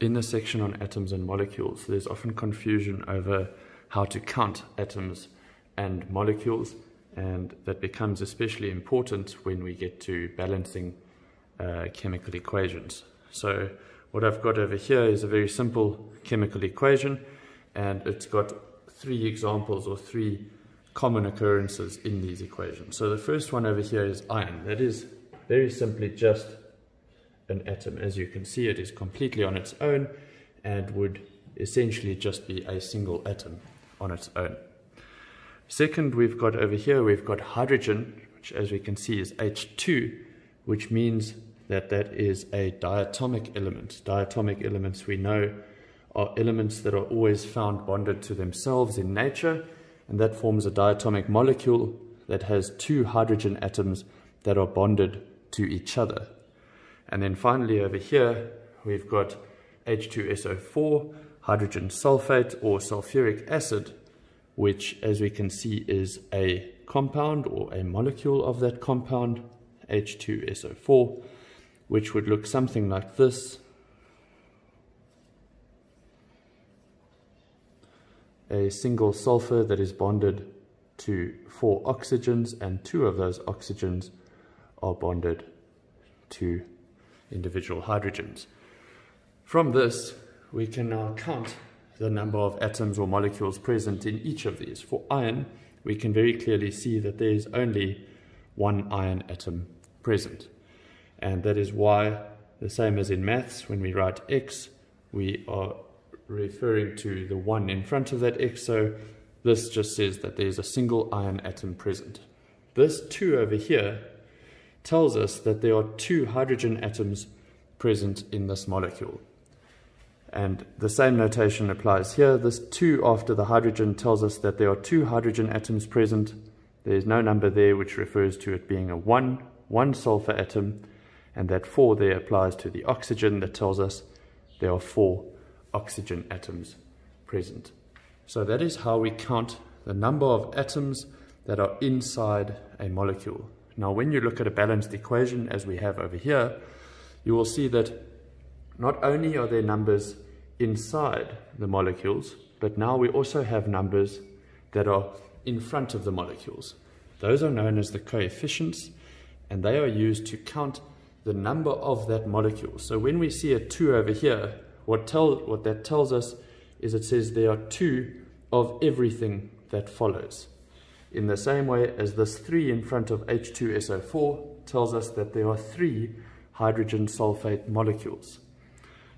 In the section on atoms and molecules, there's often confusion over how to count atoms and molecules, and that becomes especially important when we get to balancing uh, chemical equations. So what I've got over here is a very simple chemical equation, and it's got three examples or three common occurrences in these equations. So the first one over here is iron. That is very simply just an atom. As you can see, it is completely on its own and would essentially just be a single atom on its own. Second, we've got over here, we've got hydrogen, which as we can see is H2, which means that that is a diatomic element. Diatomic elements we know are elements that are always found bonded to themselves in nature, and that forms a diatomic molecule that has two hydrogen atoms that are bonded to each other. And then finally over here, we've got H2SO4, hydrogen sulfate or sulfuric acid, which as we can see is a compound or a molecule of that compound, H2SO4, which would look something like this. A single sulfur that is bonded to four oxygens and two of those oxygens are bonded to individual hydrogens. From this, we can now count the number of atoms or molecules present in each of these. For iron, we can very clearly see that there is only one iron atom present. And that is why, the same as in maths, when we write x, we are referring to the 1 in front of that x, so this just says that there's a single iron atom present. This 2 over here tells us that there are two hydrogen atoms present in this molecule. And the same notation applies here. This 2 after the hydrogen tells us that there are two hydrogen atoms present. There's no number there which refers to it being a 1, one sulfur atom, and that 4 there applies to the oxygen that tells us there are four oxygen atoms present. So that is how we count the number of atoms that are inside a molecule. Now when you look at a balanced equation as we have over here, you will see that not only are there numbers inside the molecules, but now we also have numbers that are in front of the molecules. Those are known as the coefficients, and they are used to count the number of that molecule. So when we see a 2 over here, what, tell, what that tells us is it says there are 2 of everything that follows. In the same way as this 3 in front of H2SO4 tells us that there are 3 hydrogen sulfate molecules.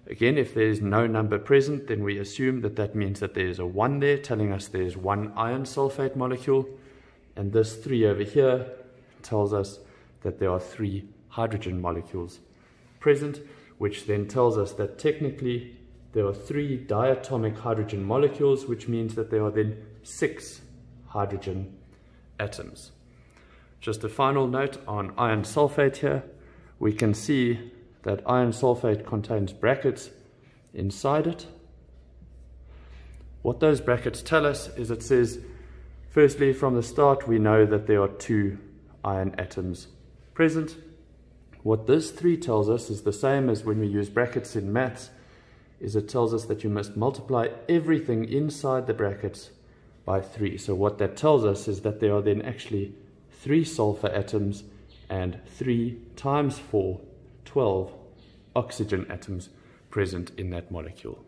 Again, if there is no number present, then we assume that that means that there is a 1 there, telling us there is one iron sulfate molecule. And this 3 over here tells us that there are 3 hydrogen molecules present, which then tells us that technically there are three diatomic hydrogen molecules, which means that there are then six hydrogen atoms. Just a final note on iron sulfate here. We can see that iron sulfate contains brackets inside it. What those brackets tell us is it says, firstly, from the start, we know that there are two iron atoms present. What this 3 tells us is the same as when we use brackets in maths, is it tells us that you must multiply everything inside the brackets by 3. So what that tells us is that there are then actually 3 sulfur atoms and 3 times 4, 12 oxygen atoms present in that molecule.